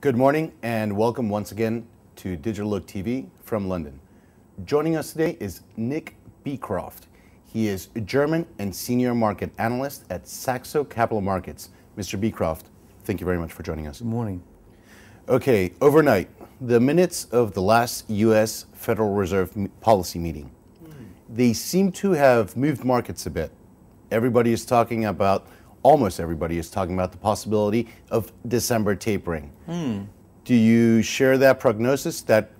Good morning and welcome once again to Digital Look TV from London. Joining us today is Nick Beecroft. He is a German and senior market analyst at Saxo Capital Markets. Mr. Beecroft, thank you very much for joining us. Good morning. Okay, overnight, the minutes of the last US Federal Reserve policy meeting. Hmm. They seem to have moved markets a bit. Everybody is talking about almost everybody is talking about the possibility of December tapering. Hmm. Do you share that prognosis? That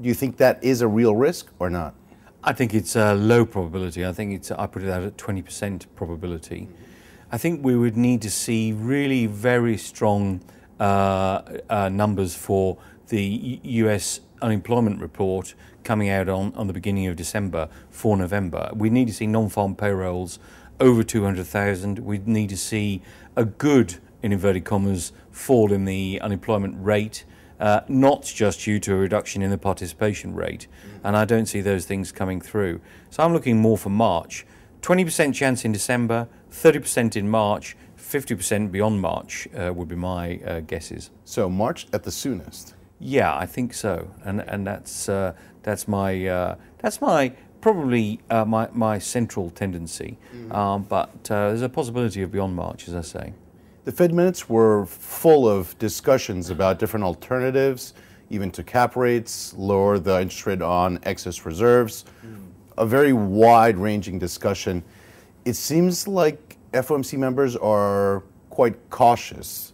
do you think that is a real risk or not? I think it's a low probability. I think it's I put it out at 20% probability. I think we would need to see really very strong uh, uh, numbers for the U US unemployment report coming out on, on the beginning of December for November. We need to see non-farm payrolls over 200,000. We need to see a good, in inverted commas, fall in the unemployment rate, uh, not just due to a reduction in the participation rate. And I don't see those things coming through. So I'm looking more for March. 20% chance in December, 30% in March, 50% beyond March uh, would be my uh, guesses. So March at the soonest. Yeah, I think so, and and that's uh, that's my uh, that's my probably uh, my my central tendency. Um, but uh, there's a possibility of beyond March, as I say. The Fed minutes were full of discussions about different alternatives, even to cap rates, lower the interest rate on excess reserves, a very wide ranging discussion. It seems like FOMC members are quite cautious.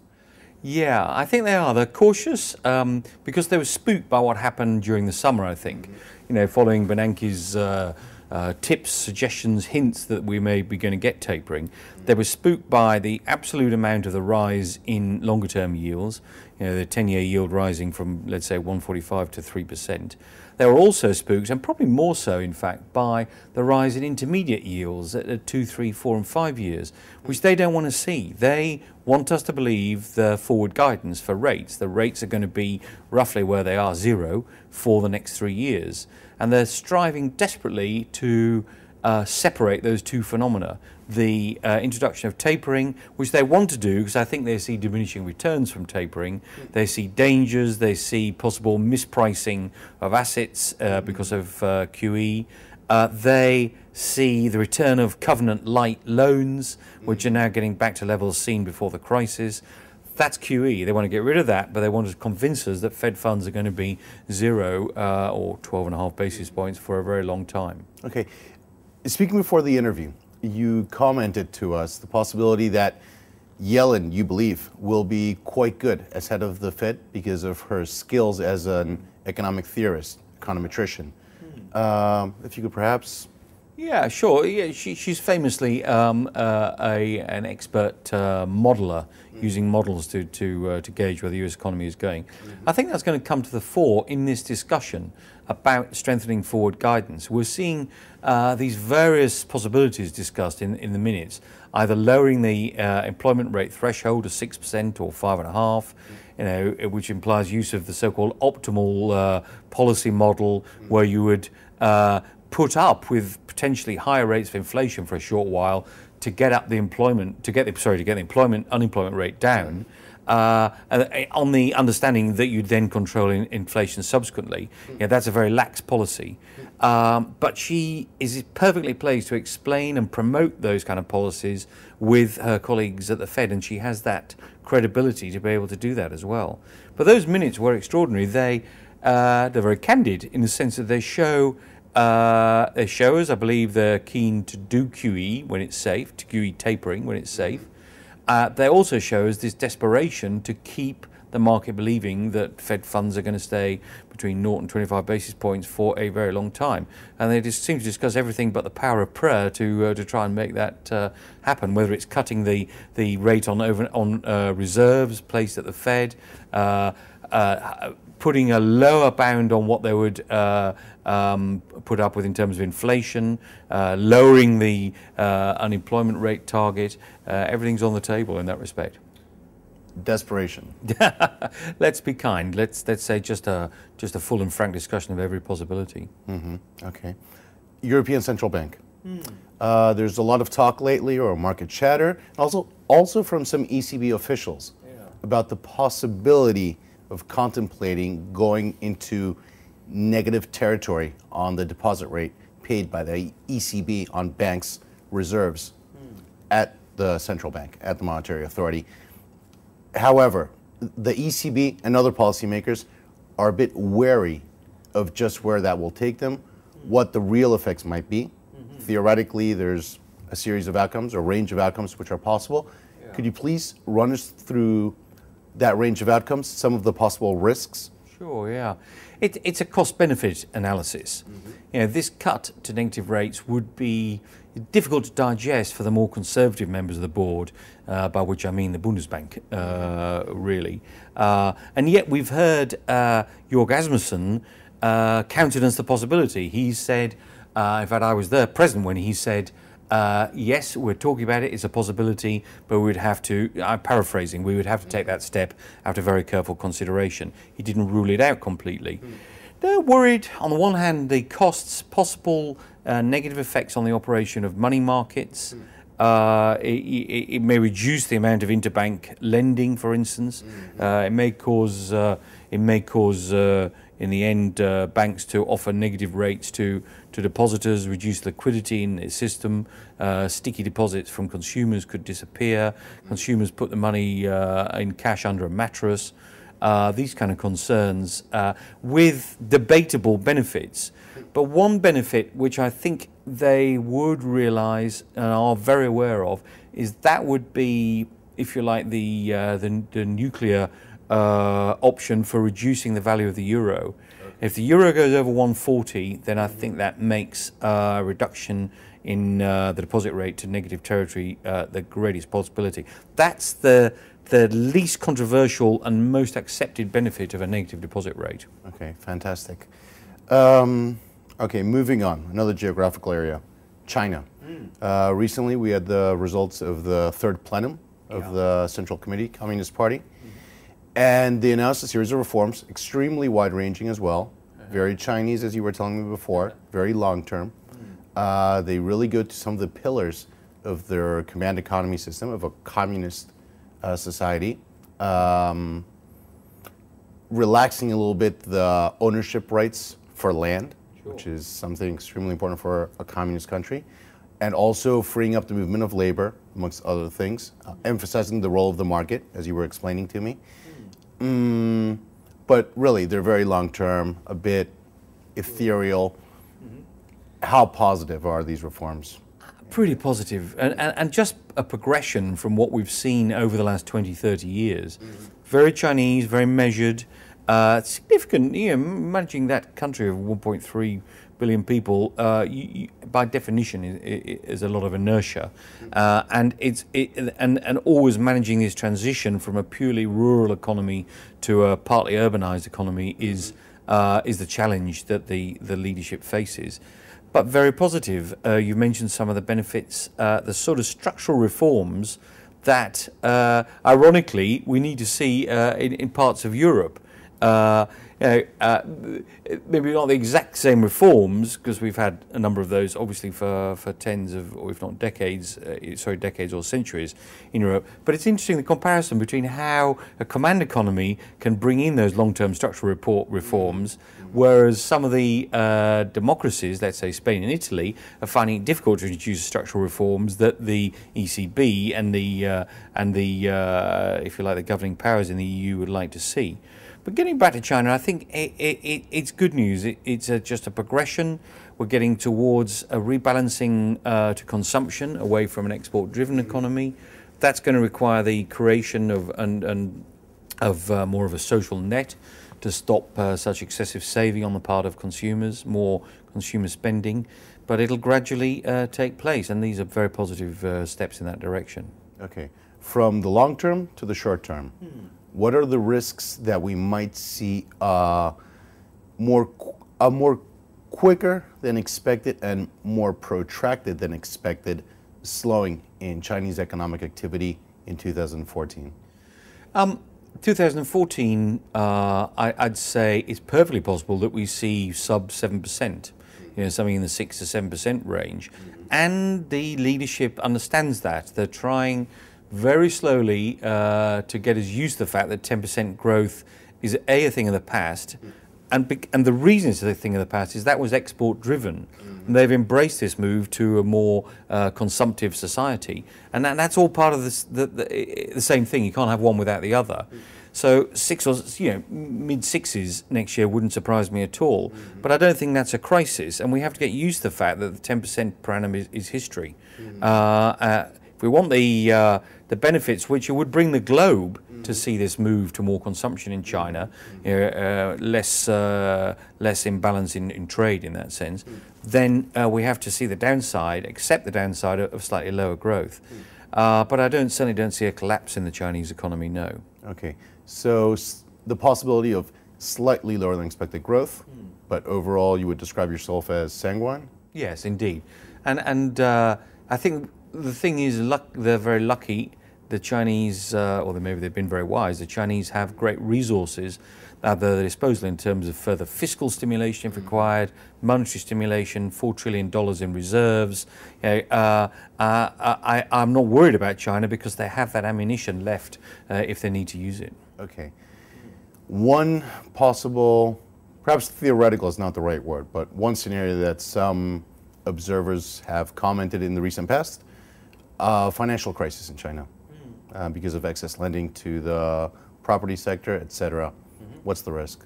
Yeah, I think they are. They're cautious um, because they were spooked by what happened during the summer. I think, you know, following Bernanke's uh, uh, tips, suggestions, hints that we may be going to get tapering, they were spooked by the absolute amount of the rise in longer-term yields. You know, the 10-year yield rising from, let's say, 145 to 3 percent. They were also spooked, and probably more so, in fact, by the rise in intermediate yields at two, three, four, and five years, which they don't want to see. They want us to believe the forward guidance for rates. The rates are going to be roughly where they are, zero, for the next three years. And they're striving desperately to uh, separate those two phenomena the uh, introduction of tapering, which they want to do because I think they see diminishing returns from tapering. They see dangers, they see possible mispricing of assets uh, because of uh, QE. Uh, they see the return of covenant light loans, which are now getting back to levels seen before the crisis. That's QE. They want to get rid of that, but they want to convince us that Fed funds are going to be zero uh, or 12 and a half basis points for a very long time. Okay. Speaking before the interview, you commented to us the possibility that Yellen, you believe, will be quite good as head of the Fed because of her skills as an economic theorist, econometrician. Um, if you could perhaps. Yeah, sure. Yeah, she, she's famously um, uh, a, an expert uh, modeler using models to, to, uh, to gauge where the US economy is going. I think that's going to come to the fore in this discussion about strengthening forward guidance. We're seeing uh, these various possibilities discussed in, in the minutes, either lowering the uh, employment rate threshold to 6% or 5.5, you know, which implies use of the so-called optimal uh, policy model where you would uh, put up with potentially higher rates of inflation for a short while to get up the employment, to get the, sorry, to get the employment, unemployment rate down. Uh, on the understanding that you then control in inflation subsequently. Yeah, that's a very lax policy. Um, but she is perfectly placed to explain and promote those kind of policies with her colleagues at the Fed, and she has that credibility to be able to do that as well. But those minutes were extraordinary. They, uh, they're very candid in the sense that they show uh, they show us, I believe, they're keen to do QE when it's safe, to QE tapering when it's safe. Uh, they also show us this desperation to keep the market believing that Fed funds are going to stay between 0 and 25 basis points for a very long time. And they just seem to discuss everything but the power of prayer to uh, to try and make that uh, happen, whether it's cutting the, the rate on, over, on uh, reserves placed at the Fed, uh, uh, putting a lower bound on what they would uh, um, put up with in terms of inflation, uh, lowering the uh, unemployment rate target. Uh, everything's on the table in that respect. Desperation. let's be kind. Let's let's say just a just a full and frank discussion of every possibility. Mm-hmm. Okay. European Central Bank. Mm. Uh, there's a lot of talk lately, or market chatter, also also from some ECB officials yeah. about the possibility of contemplating going into negative territory on the deposit rate paid by the ECB on banks' reserves hmm. at the central bank, at the monetary authority. However, the ECB and other policymakers are a bit wary of just where that will take them, hmm. what the real effects might be. Mm-hmm. Theoretically, there's a series of outcomes, or range of outcomes which are possible. Could you please run us through that range of outcomes, some of the possible risks? Sure, yeah. It, it's a cost benefit analysis. You know, this cut to negative rates would be difficult to digest for the more conservative members of the board, uh, by which I mean the Bundesbank, uh, really. Uh, and yet we've heard uh, Jorg Asmussen uh, countenance the possibility. He said, uh, in fact, I was there present when he said, uh, yes, we're talking about it, it's a possibility, but we would have to, I'm paraphrasing, we would have to take that step after very careful consideration. He didn't rule it out completely. Mm. They're worried, on the one hand, the costs, possible uh, negative effects on the operation of money markets. Mm. Uh, it, it, it, may reduce the amount of interbank lending, for instance. Uh, it may cause, uh, it may cause, uh, in the end, uh, banks to offer negative rates to to depositors, reduce liquidity in the system. Uh, sticky deposits from consumers could disappear. Consumers put the money in cash under a mattress. these kind of concerns with debatable benefits. But one benefit which I think they would realize and are very aware of is that would be, if you like, the, uh, the, the, nuclear uh, option for reducing the value of the euro. If the euro goes over 140, then I think that makes a reduction in uh, the deposit rate to negative territory uh, the greatest possibility. That's the the least controversial and most accepted benefit of a negative deposit rate. Okay, fantastic. Um, Okay, moving on. Another geographical area, China. Mm. Uh, recently, we had the results of the third plenum of yeah. the Central Committee, Communist Party, mm-hmm. And they announced a series of reforms, extremely wide-ranging as well, uh-huh. very Chinese, as you were telling me before, very long-term. Mm. Uh, they really go to some of the pillars of their command economy system of a communist uh, society. Um, relaxing a little bit the ownership rights for land sure. which is something extremely important for a communist country, and also freeing up the movement of labor, amongst other things, uh, emphasizing the role of the market, as you were explaining to me. Mm, but really, they're very long term, a bit ethereal. Mm-hmm. How positive are these reforms? Pretty positive, and, and, and, just a progression from what we've seen over the last 20, 30 years. Mm-hmm. Very Chinese, very measured, uh, significant, you know, managing that country of 1.3 billion people, uh, you, you, by definition, is, a lot of inertia, uh, and it's it, and and always managing this transition from a purely rural economy to a partly urbanized economy is uh, is the challenge that the the leadership faces. But very positive. Uh, you mentioned some of the benefits, uh, the sort of structural reforms that, ironically, we need to see in, in parts of Europe. Uh, uh, maybe not the exact same reforms because we've had a number of those, obviously for, for tens of, or if not decades, uh, sorry, decades or centuries in Europe. But it's interesting the comparison between how a command economy can bring in those long-term structural report reforms, whereas some of the uh, democracies, let's say Spain and Italy, are finding it difficult to introduce structural reforms that the ECB and the uh, and the, uh, if you like, the governing powers in the EU would like to see. But getting back to China, I think it, it, it's good news. It, it's a, just a progression. We're getting towards a rebalancing uh, to consumption away from an export-driven economy. That's going to require the creation of and, and of uh, more of a social net to stop uh, such excessive saving on the part of consumers, more consumer spending. But it'll gradually uh, take place, and these are very positive uh, steps in that direction. Okay, from the long term to the short term. Hmm what are the risks that we might see uh, more a more quicker than expected and more protracted than expected slowing in Chinese economic activity in 2014? Um, 2014, uh, I, would say it's perfectly possible that we see sub 7%, you know, something in the 6 to 7% range. And the leadership understands that. They're trying very slowly uh, to get us used to the fact that 10% growth is a a thing of the past, and and the reason it's a thing of the past is that was export driven. And they've embraced this move to a more uh, consumptive society, and that, that's all part of this, the, the, the same thing. You can't have one without the other. So six or you know mid sixes next year wouldn't surprise me at all. But I don't think that's a crisis, and we have to get used to the fact that the ten percent per annum is, is history. Uh, uh, if we want the uh, the benefits, which it would bring the globe to see this move to more consumption in China, you know, uh, less uh, less imbalance in, in trade in that sense, then uh, we have to see the downside, accept the downside of, of slightly lower growth. Uh, but I don't certainly don't see a collapse in the Chinese economy. No. Okay, so s- the possibility of slightly lower than expected growth, but overall you would describe yourself as sanguine? Yes, indeed, and and uh, I think the thing is, luck, they're very lucky. The Chinese, uh, or maybe they've been very wise. The Chinese have great resources at their disposal in terms of further fiscal stimulation if required, monetary stimulation, four trillion dollars in reserves. You know, uh, uh, I, I'm not worried about China because they have that ammunition left uh, if they need to use it. Okay. One possible, perhaps theoretical is not the right word, but one scenario that some observers have commented in the recent past uh, financial crisis in China uh, because of excess lending to the property sector, et cetera. What's the risk?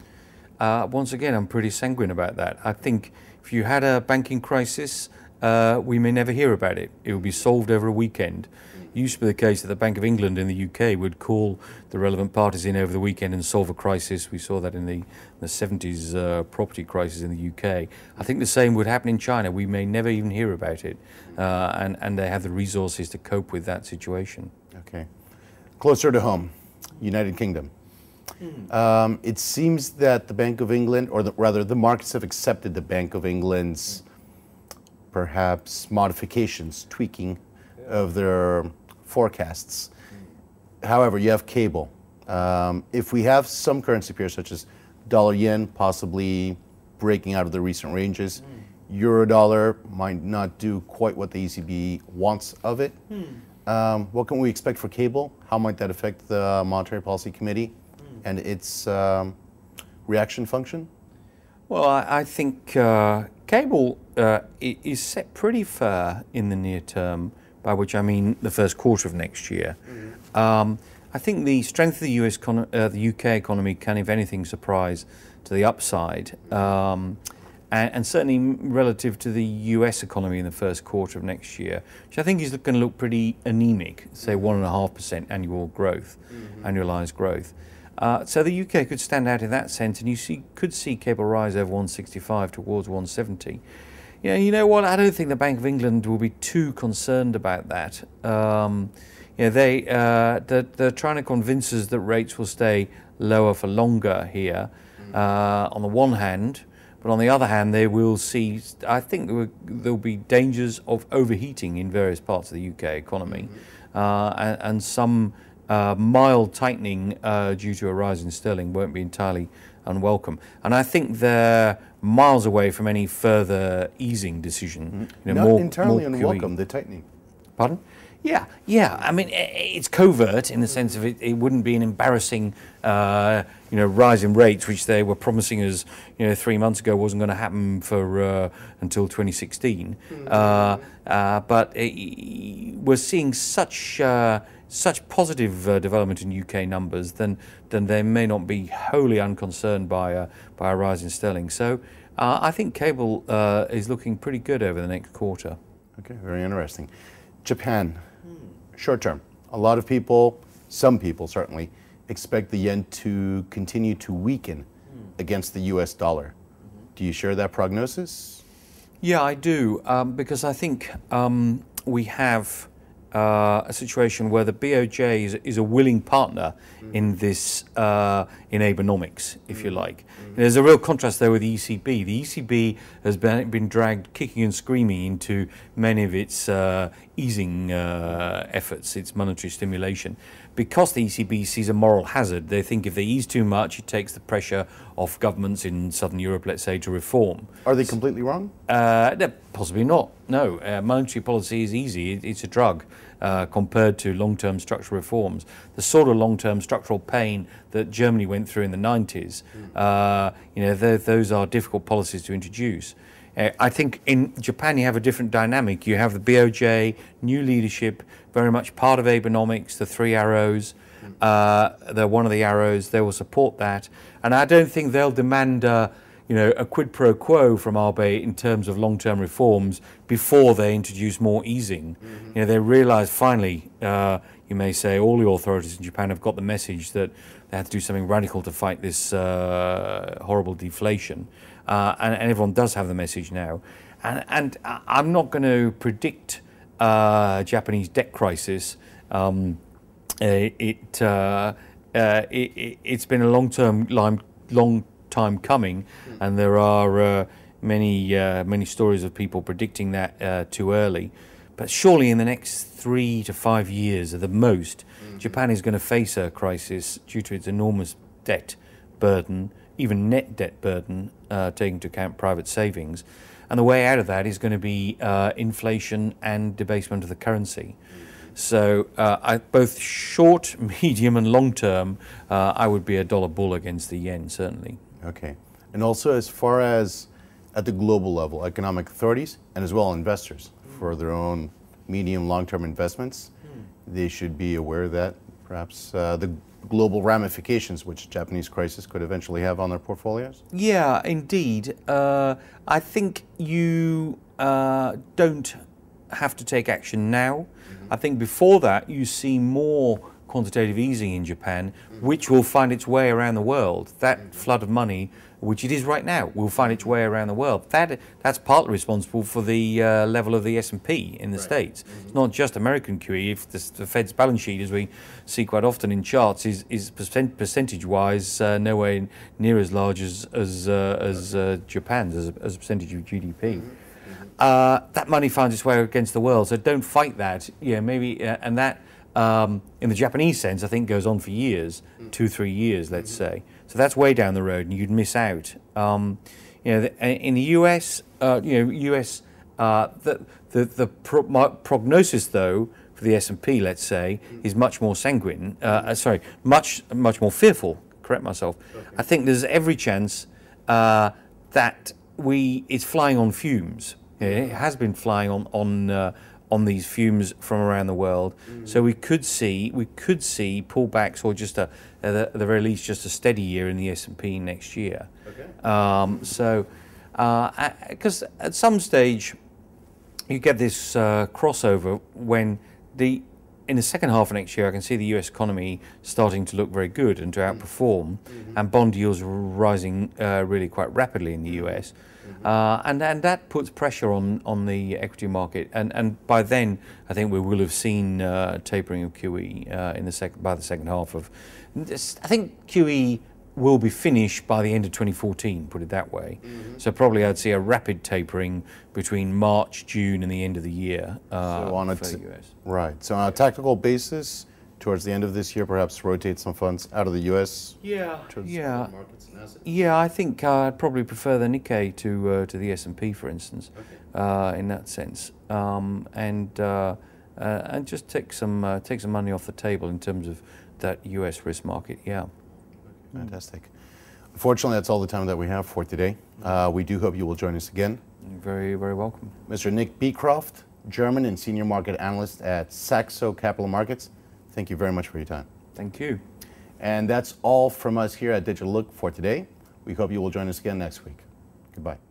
Uh, once again, I'm pretty sanguine about that. I think if you had a banking crisis, uh, we may never hear about it. It will be solved over a weekend. It used to be the case that the Bank of England in the UK would call the relevant parties in over the weekend and solve a crisis. We saw that in the, the 70s uh, property crisis in the UK. I think the same would happen in China. We may never even hear about it. Uh, and, and they have the resources to cope with that situation. Okay. Closer to home, United Kingdom. Um, it seems that the Bank of England, or the, rather, the markets have accepted the Bank of England's perhaps modifications, tweaking of their forecasts. However, you have cable. Um, if we have some currency pairs such as dollar yen possibly breaking out of the recent ranges, euro dollar might not do quite what the ECB wants of it. Um, what can we expect for cable? How might that affect the Monetary Policy Committee and its um, reaction function? Well, I, I think uh, cable uh, is set pretty fair in the near term, by which I mean the first quarter of next year. Um, I think the strength of the US, uh, the UK economy can, if anything, surprise to the upside, um, and, and certainly relative to the US economy in the first quarter of next year, which I think is going to look pretty anemic, say one and a half percent annual growth, annualized growth. Uh, so the UK could stand out in that sense, and you see, could see cable rise over 165 towards 170. You know, you know what? I don't think the Bank of England will be too concerned about that. Um, know, they uh, they're, they're trying to convince us that rates will stay lower for longer here. Uh, on the one hand, but on the other hand, they will see. I think there will- be dangers of overheating in various parts of the UK economy, uh, and, and some uh, mild tightening uh, due to a rise in sterling won't be entirely unwelcome. And I think they're miles away from any further easing decision. You know, Not more- entirely more unwelcome, the tightening. Pardon? Yeah, yeah. I mean, it's covert in the sense of it, it wouldn't be an embarrassing, uh, you know, rise in rates, which they were promising us, you know, three months ago wasn't going to happen for uh, until 2016. Uh, uh, but i we're seeing such uh, such positive uh, development in UK numbers, then then they may not be wholly unconcerned by a by a rise in sterling. So. Uh, I think cable uh, is looking pretty good over the next quarter. Okay, very interesting. Japan, short term. A lot of people, some people certainly, expect the yen to continue to weaken against the US dollar. Do you share that prognosis? Yeah, I do, um, because I think um, we have uh, a situation where the BOJ is, is a willing partner in this, uh, in Abenomics, if you like. There's a real contrast there with the ECB. The ECB has been, been dragged kicking and screaming into many of its uh, easing uh, efforts, its monetary stimulation. Because the ECB sees a moral hazard, they think if they ease too much, it takes the pressure off governments in southern Europe, let's say, to reform. Are they completely wrong? Uh, possibly not. No, uh, monetary policy is easy. It, it's a drug. Uh, compared to long-term structural reforms. The sort of long-term structural pain that Germany went through in the 90s, uh, you know, those are difficult policies to introduce. Uh, I think in Japan you have a different dynamic. You have the BOJ, new leadership, very much part of Abenomics, the three arrows. Uh, they're one of the arrows. They will support that, and I don't think they'll demand. Uh, you know, a quid pro quo from Abe in terms of long-term reforms before they introduce more easing. Mm-hmm. You know, they realised finally, uh, you may say, all the authorities in Japan have got the message that they have to do something radical to fight this uh, horrible deflation, uh, and, and, everyone does have the message now. And, and I'm not going to predict uh, Japanese debt crisis. Um, it, uh, uh, it, has been a long-term, long time coming, mm. and there are uh, many uh, many stories of people predicting that uh, too early. But surely, in the next three to five years, at the most, mm-hmm. Japan is going to face a crisis due to its enormous debt burden, even net debt burden, uh, taking into account private savings. And the way out of that is going to be uh, inflation and debasement of the currency. Mm. So uh, I, both short, medium, and long term, uh, I would be a dollar bull against the yen, certainly. Okay. And also, as far as at the global level, economic authorities and as well investors for their own medium long term investments, mm. they should be aware that perhaps uh, the global ramifications which Japanese crisis could eventually have on their portfolios? Yeah, indeed. Uh, I think you uh, don't have to take action now. Mm-hmm. I think before that, you see more quantitative easing in Japan, which will find its way around the world. That flood of money, which it is right now, will find its way around the world. That that's partly responsible for the uh, level of the S and P in the right. states. It's not just American QE. If the, the, Fed's balance sheet, as we see quite often in charts, is is percent, percentage-wise uh, nowhere near as large as as uh, as uh, Japan's as a, as a, percentage of GDP. Mm -hmm. Uh, that money finds its way against the world, so don't fight that. Yeah, maybe, uh, and that um, in the Japanese sense, I think goes on for years, mm. two, three years, let's mm-hmm. say. So that's way down the road, and you'd miss out. Um, you know, the, in the US, uh, you know, US, uh, the the, the pro prognosis though for the S and P, let's say, mm. is much more sanguine. Uh, uh, sorry, much much more fearful. Correct myself. Okay. I think there's every chance uh, that we it's flying on fumes. It has been flying on on uh, on these fumes from around the world. Mm. So we could see we could see pullbacks or just a at the very least just a steady year in the S and P next year. Okay. Um, so because uh, at some stage you get this uh, crossover when the in the second half of next year, I can see the U.S. economy starting to look very good and to mm. outperform, mm-hmm. and bond yields rising uh, really quite rapidly in the U.S. Mm-hmm. Uh, and and that puts pressure on on the equity market. And and by then, I think we will have seen uh, tapering of QE uh, in the second by the second half of. This, I think QE will be finished by the end of 2014, put it that way. Mm-hmm. So probably I'd see a rapid tapering between March, June, and the end of the year uh, so on a t- US. Right. So on a tactical basis, towards the end of this year, perhaps rotate some funds out of the U.S. Yeah. yeah. Yeah, I think uh, I'd probably prefer the Nikkei to uh, to the S and P, for instance, okay. Uh, in that sense, um, and uh, uh, and just take some take some money off the table in terms of that U.S. risk market. Yeah. Fantastic. Unfortunately, that's all the time that we have for today. Uh, we do hope you will join us again. You're very, very welcome. Mr. Nick Beecroft, German and Senior Market Analyst at Saxo Capital Markets. Thank you very much for your time. Thank you. And that's all from us here at Digital Look for today. We hope you will join us again next week. Goodbye.